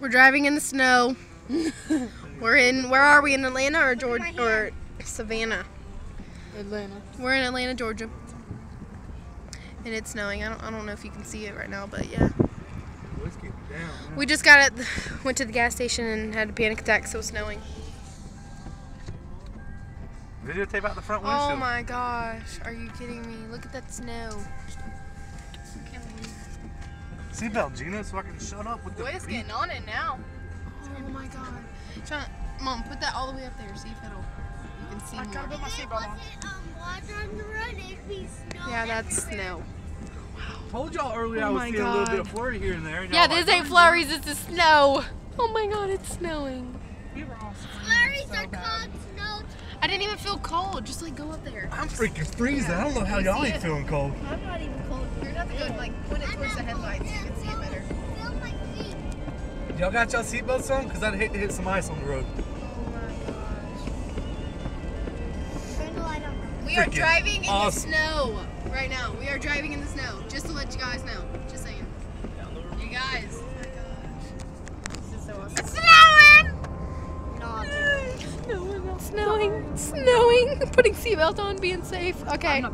We're driving in the snow. We're in. Where are we in Atlanta or Georgia or Savannah? Atlanta. We're in Atlanta, Georgia, and it's snowing. I don't. I don't know if you can see it right now, but yeah. Let's get down. We just got it. went to the gas station and had a panic attack. So it's snowing. Videotape out the front windshield. Oh my gosh! Are you kidding me? Look at that snow. Seatbelt, Gina, so I can shut up with the Boy, it's getting on it now. Oh my god! Try, Mom, put that all the way up there. See if it'll. You can see I gotta put my seatbelt on. Yeah, that's snow. Wow. Told y'all earlier Oh I was my seeing a little bit of flurry here and there. and Yeah, this like, ain't flurries. This is snow. Oh my god, it's snowing. We were awesome. Flurries So are bad. called snow. I didn't even feel cold. Just like go up there. I'm freaking freezing. I don't know how y'all ain't feeling cold. I'm not even cold. You're gonna have to go like point it towards the headlights. You can see it better. Feel my feet. Y'all got y'all seatbelts on? Because I'd hate to hit some ice on the road. Oh my gosh. Turn the light on. We are driving in awesome. the snow right now. We are driving in the snow. Just to let you guys know. Just saying. You guys. Oh my gosh. This is so awesome. It's snowing. No, dude. Snowing, snowing, snowing. Putting seatbelt on, being safe. Okay. I'm not-